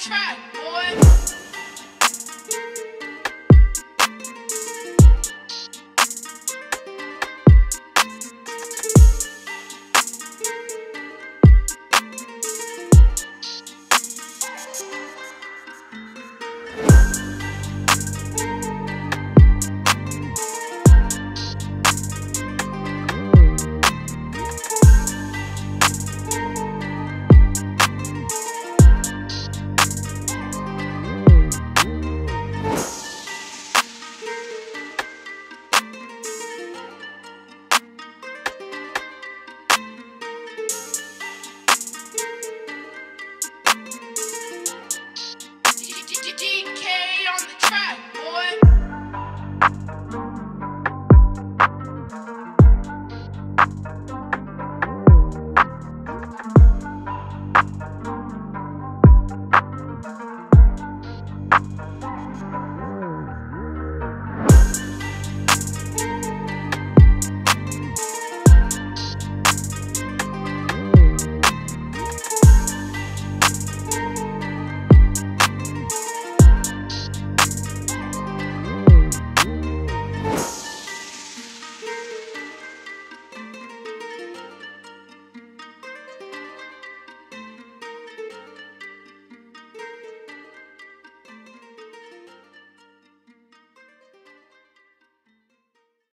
try.